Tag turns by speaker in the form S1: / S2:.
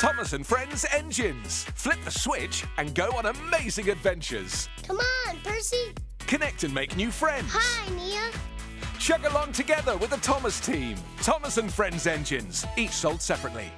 S1: Thomas and Friends Engines. Flip the switch and go on amazing adventures.
S2: Come on, Percy.
S1: Connect and make new friends.
S2: Hi, Nia.
S1: Chug along together with the Thomas team. Thomas and Friends Engines, each sold separately.